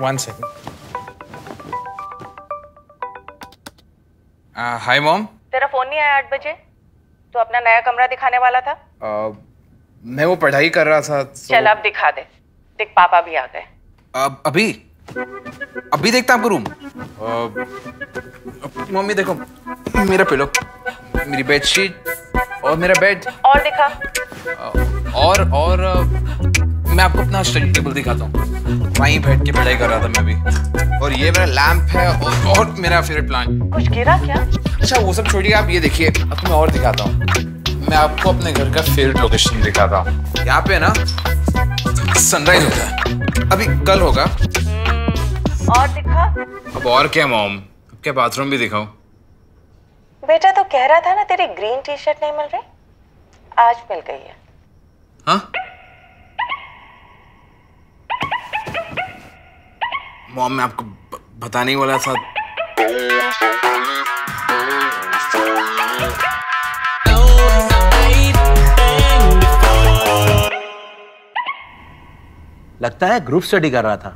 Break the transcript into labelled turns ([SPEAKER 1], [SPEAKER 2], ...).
[SPEAKER 1] One second. Hi mom
[SPEAKER 2] तेरा phone नहीं आया आठ बजे? तो अपना नया कमरा दिखाने वाला था?
[SPEAKER 1] Uh, मैं वो पढ़ाई कर रहा था तो-
[SPEAKER 2] चल अब दिखा दे। देख पापा भी आ गए।
[SPEAKER 1] अब अभी? अभी देखता आपको रूम uh, मम्मी देखो मेरा पिलो मेरी बेडशीट और मेरा बेड
[SPEAKER 2] और दिखा।
[SPEAKER 1] और और मैं आपको अपना स्टडी टेबल दिखाता हूँ। वहीं बैठ के पढ़ाई कर रहा था मैं भी। और ये मेरा लैंप है और, और मेरा फेवरेट प्लांट
[SPEAKER 2] कुछ गिरा क्या?
[SPEAKER 1] अच्छा वो सब छोड़िए आप ये देखिए अब मैं और दिखाता हूँ। मैं आपको अपने घर का फेवरेट लोकेशन दिखाता हूँ। यहाँ पे ना सनराइज होता है। अभी कल होगा।
[SPEAKER 2] और दिखा।
[SPEAKER 1] अब और क्या मॉम क्या बाथरूम भी दिखाऊँ?
[SPEAKER 2] बेटा तो कह रहा था ना तेरी ग्रीन टी शर्ट नहीं मिल रही? आज मिल गई है।
[SPEAKER 1] हाँ? मॉम मैं आपको बताने ही वाला था।
[SPEAKER 3] लगता है ग्रुप स्टडी कर रहा था।